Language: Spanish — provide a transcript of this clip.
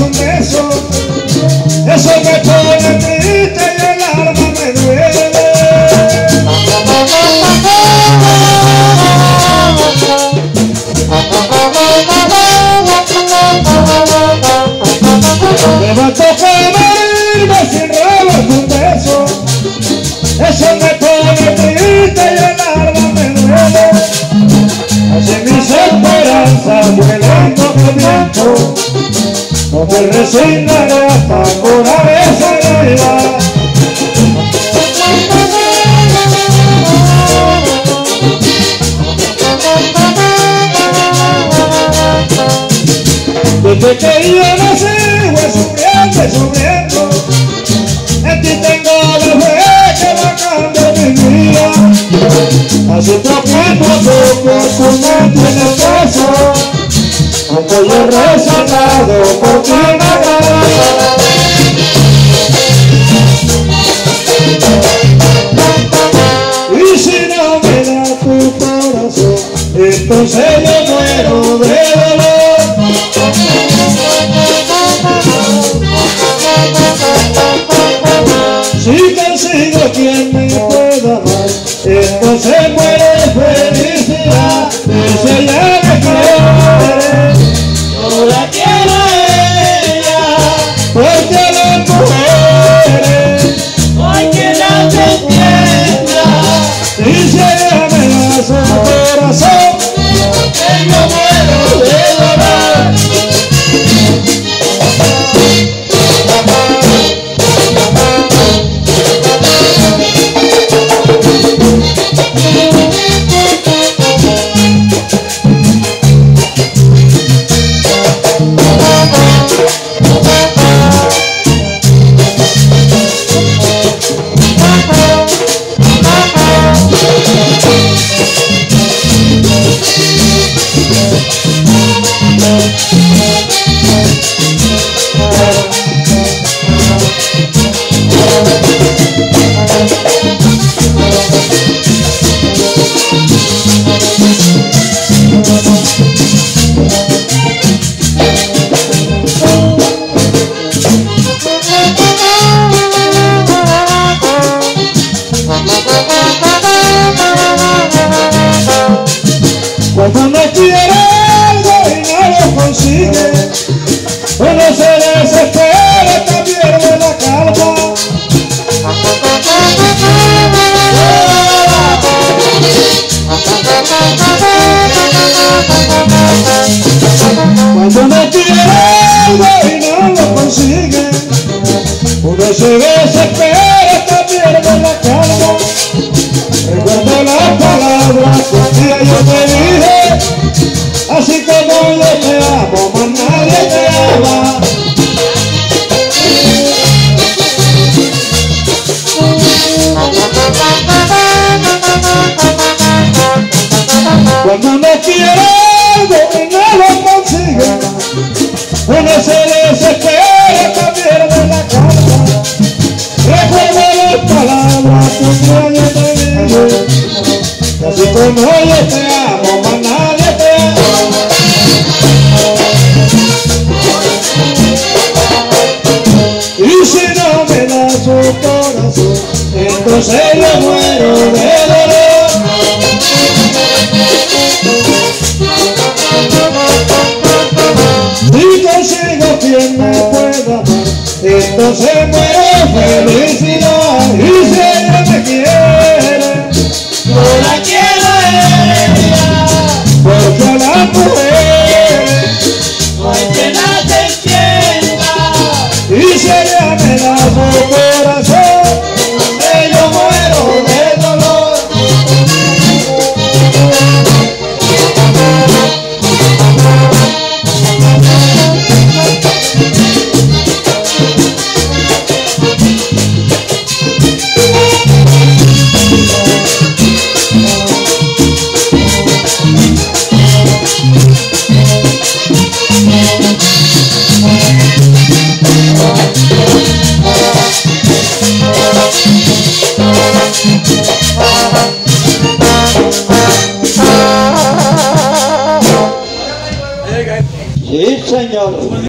un beso. Me resignaré hasta por haber herida. Desde que yo nací voy sufriendo y sufriendo En ti tengo la fe que va a cambiar mi vida Así poquito a poco tú me tienes caso He rezagado por ti Y si no me da tu corazón Entonces yo cuando uno quiere algo y no lo consigue, uno se desespera, hasta pierde la calma. Cuando uno quiere algo y no lo consigue, uno se desespera hasta pierde la calma. Recuerdo las palabras un día yo te dije, así como yo te amo, más nadie te ama. Cuando algo y no lo consigue, uno se desespera, yo te amo, más nadie te ama. Y si no me da su corazón, entonces yo muero de dolor. Si consigo quien me pueda entonces si me da su señor.